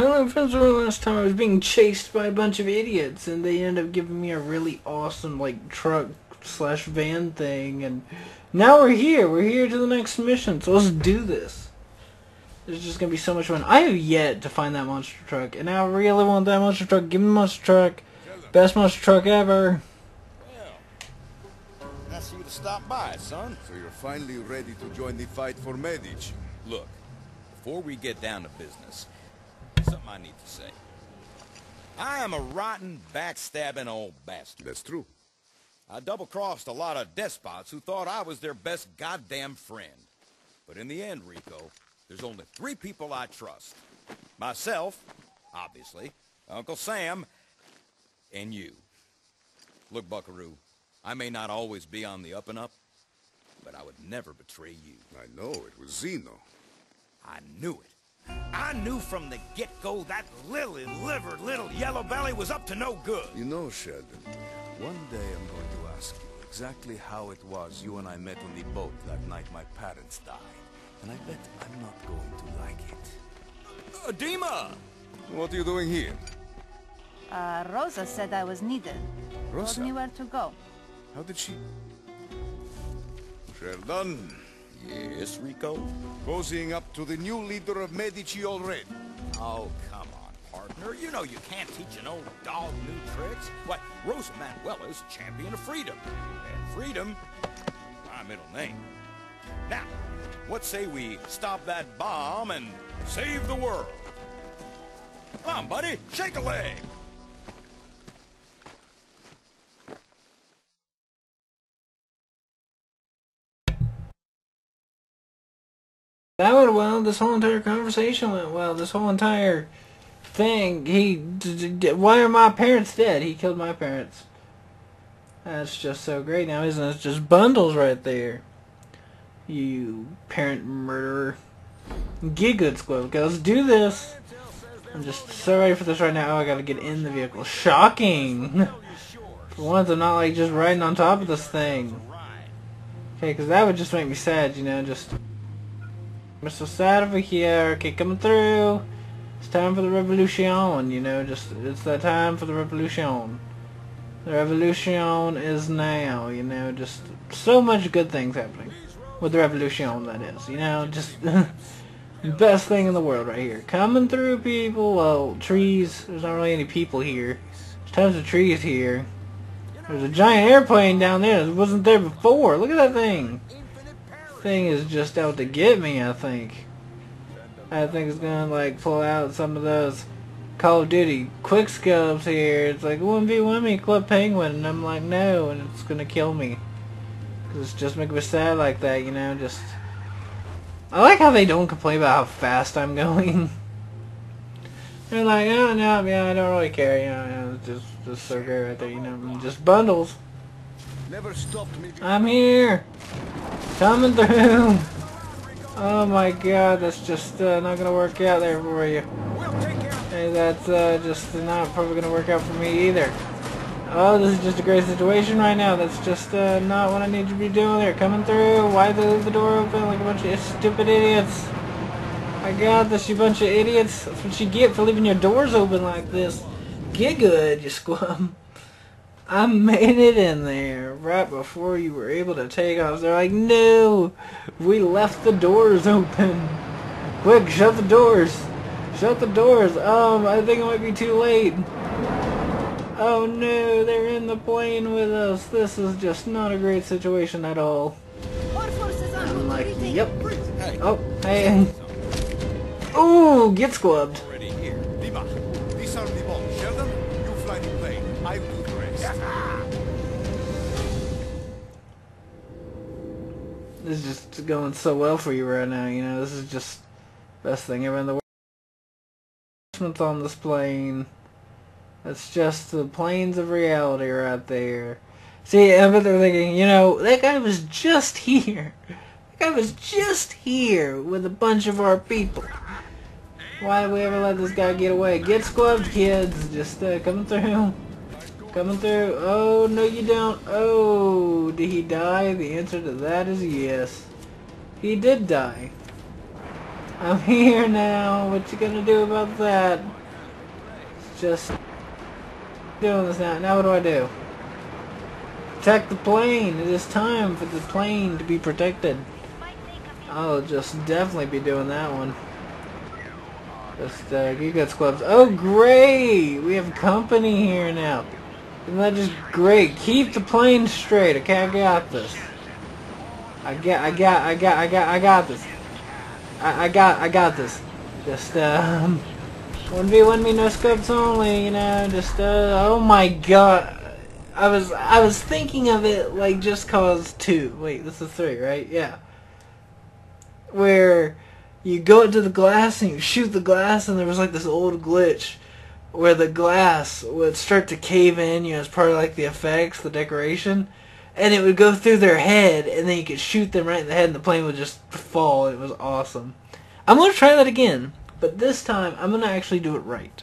Hello friends, remember last time I was being chased by a bunch of idiots and they ended up giving me a really awesome like truck slash van thing and now we're here. We're here to the next mission, so let's do this. It's just gonna be so much fun. I have yet to find that monster truck and I really want that monster truck. Give me the monster truck. Best monster truck ever. Well, nice of you to stop by, son. So you're finally ready to join the fight for Medici. Look, before we get down to business, something I need to say. I am a rotten, backstabbing old bastard. That's true. I double-crossed a lot of despots who thought I was their best goddamn friend. But in the end, Rico, there's only three people I trust. Myself, obviously, Uncle Sam, and you. Look, Buckaroo, I may not always be on the up and up, but I would never betray you. I know, it was Zeno. I knew it. I knew from the get-go that lily-livered little yellow belly was up to no good. You know, Sheldon, One day I'm going to ask you exactly how it was you and I met on the boat that night my parents died. And I bet I'm not going to like it. Uh, Dimah! what are you doing here? Uh, Rosa said I was needed. Rosa? Told me where to go. How did she... Sheldon, Yes, Rico? cozying up to the new leader of Medici already. Oh, come on, partner. You know you can't teach an old dog new tricks. What, Rosa Manuela's a champion of freedom. And freedom, my middle name. Now, what say we stop that bomb and save the world? Come on, buddy, shake a leg. That went well. This whole entire conversation went well. This whole entire thing. He. Why are my parents dead? He killed my parents. That's just so great now, isn't it? It's just bundles right there. You parent murderer. Get good, Squib. Let's do this. I'm just so ready for this right now. Oh, I gotta get in the vehicle. Shocking! For once, I'm not like just riding on top of this thing. Okay, because that would just make me sad, you know, just... So sad over here. Okay, coming through. It's time for the revolution, you know, just, it's that time for the revolution. The revolution is now, you know, just so much good things happening. With the revolution, that is, you know, just the best thing in the world right here. Coming through, people. Well, trees. There's not really any people here. There's tons of trees here. There's a giant airplane down there that wasn't there before. Look at that thing thing is just out to get me, I think. I think it's gonna like pull out some of those Call of Duty quick scopes here. It's like 1v1 me Club Penguin and I'm like no and it's gonna kill me. Cause it's just making me sad like that, you know, just I like how they don't complain about how fast I'm going. They're like, oh no, yeah, I don't really care, you know, you know it's just just so great right there, you know, just bundles. Never stopped me. I'm here. Coming through. Oh my god, that's just uh, not gonna work out there for you. Hey, that's uh, just not probably gonna work out for me either. Oh, this is just a great situation right now. That's just uh, not what I need to be doing there. Coming through. Why they leave the door open like a bunch of stupid idiots? My god, this you bunch of idiots. That's what you get for leaving your doors open like this. Get good, you squab. I made it in there right before you were able to take off. They're like, no, we left the doors open. Quick, shut the doors. Shut the doors. Um, I think it might be too late. Oh no, they're in the plane with us. This is just not a great situation at all. I'm like, yep. Oh, hey. Ooh, get squabbed. This is just going so well for you right now, you know, this is just best thing ever in the world. On this plane. That's just the planes of reality right there. See, I bet they're thinking, you know, that guy was just here. That guy was just here with a bunch of our people. Why did we ever let this guy get away? Get squabbed, kids. Just uh, coming through. Coming through. Oh, no you don't. Oh, did he die? The answer to that is yes. He did die. I'm here now. What you gonna do about that? Just doing this now. Now what do I do? Protect the plane. It is time for the plane to be protected. I'll just definitely be doing that one. Just uh, you got clubs. Oh great! We have company here now. That just great? Keep the plane straight. Okay, I got this. I got, I got, I got, I got, I got this. I, I got, I got this. Just um, one v one me, no scopes only. You know, just uh, oh my god. I was, I was thinking of it like just cause two. Wait, this is three, right? Yeah. Where you go into the glass and you shoot the glass, and there was like this old glitch where the glass would start to cave in, you know, as part of like the effects, the decoration, and it would go through their head, and then you could shoot them right in the head, and the plane would just fall. It was awesome. I'm gonna try that again, but this time I'm gonna actually do it right.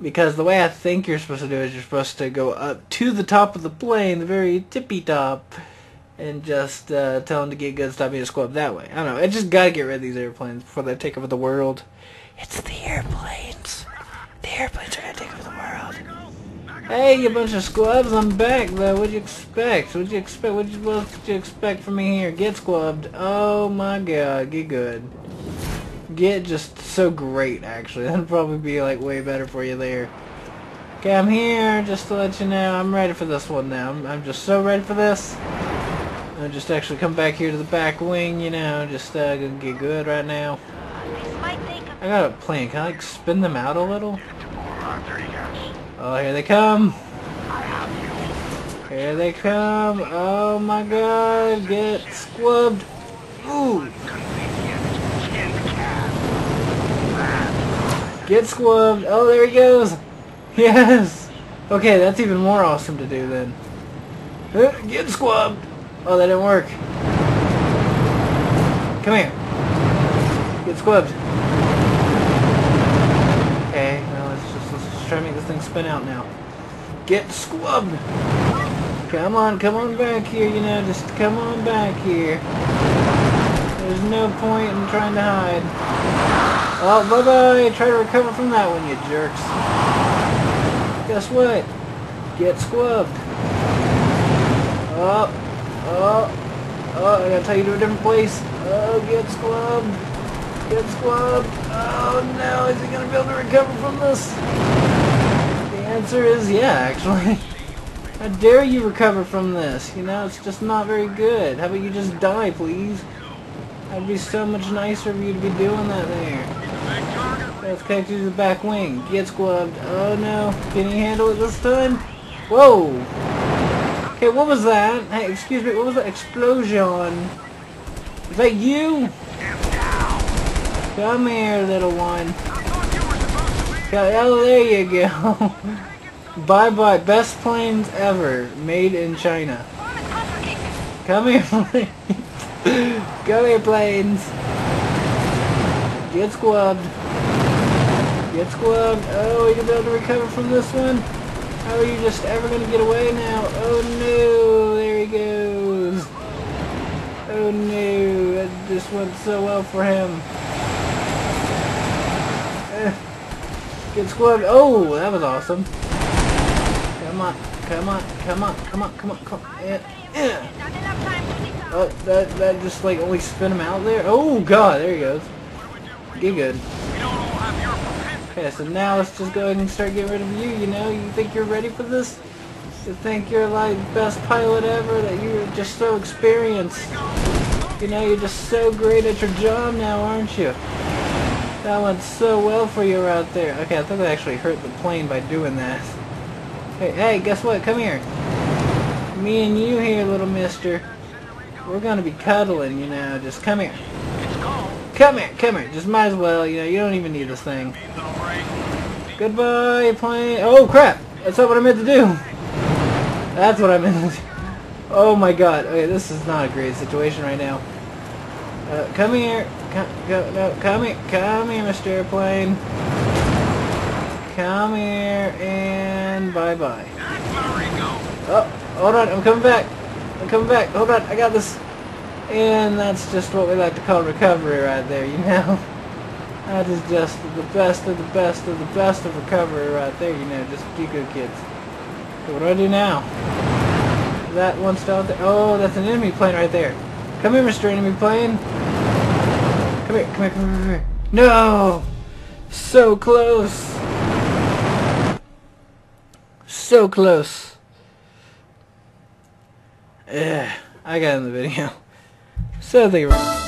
Because the way I think you're supposed to do it is you're supposed to go up to the top of the plane, the very tippy top, and just uh, tell them to get good, stop being a squab that way. I don't know. I just gotta get rid of these airplanes before they take over the world. It's the airplanes. The airplanes are gonna take over the world. Hey, you bunch of squabs, I'm back though. What'd you expect? What'd you expect? What'd you, what'd you expect from me here? Get squabbed. Oh my god, get good. Get just so great, actually. That'd probably be like way better for you there. Okay, I'm here just to let you know. I'm ready for this one now. I'm, I'm just so ready for this. I'll just actually come back here to the back wing, you know, just uh, gonna get good right now. I got a plan. Can I like spin them out a little? Oh, here they come. Here they come. Oh my god. Get squabbed. Ooh. Get squabbed. Oh, there he goes. Yes. Okay, that's even more awesome to do then. Uh, Get squabbed. Oh, that didn't work. Come here. Get squabbed. Okay, now let's just, let's just try to make this thing spin out now. Get squabbed! Come on, come on back here, you know, just come on back here. There's no point in trying to hide. Oh, bye-bye! Try to recover from that one, you jerks. Guess what? Get squabbed. Oh, oh, oh, I gotta tell you to a different place. Oh, get squabbed. Get squabbed. Oh no, is he gonna be able to recover from this? Answer is yeah, actually. How dare you recover from this? You know, it's just not very good. How about you just die, please? That'd be so much nicer of you to be doing that there. Let's connect you to the back wing. Get squabbed. Oh no. Can he handle it this time? Whoa! Okay, what was that? Hey, excuse me, what was that explosion? Is that you? Come here, little one. Oh, there you go. Bye-bye. Best planes ever. Made in China. Come here, planes. Come here, planes. Get squabbed. Get squabbed. Oh, you gonna be able to recover from this one? How are you just ever gonna get away now? Oh no, there he goes. Oh no, just went so well for him. Get squabbed. Oh, that was awesome. Come on, come on, come on, come on, come on, come on. Yeah, yeah. Oh, that, that just like only spin him out there? Oh god, there he goes. Get good. Okay, so now let's just go ahead and start getting rid of you, you know? You think you're ready for this? You think you're like best pilot ever, that you're just so experienced. You know, you're just so great at your job now, aren't you? That went so well for you out there. Okay, I think I actually hurt the plane by doing that. Hey, hey, guess what? Come here. Me and you here, little mister. We're gonna be cuddling, you know. Just come here. Come here, come here. Just might as well, you know, you don't even need this thing. Goodbye, plane. Oh, crap. That's not what I meant to do. That's what I meant to do. Oh my god. Okay, this is not a great situation right now. Uh, come here. Come, go, no, come here. Come here, Mr. Airplane. Come here, and bye-bye. Oh, hold on. I'm coming back. I'm coming back. Hold on. I got this. And that's just what we like to call recovery right there, you know? That is just the best of the best of the best of recovery right there, you know, just be good kids. So what do I do now? That one still out there? Oh, that's an enemy plane right there. Come here, Mr. Enemy Plane. Come here, come here, come here, come here. No! So close! So close. Yeah, I got in the video. So much.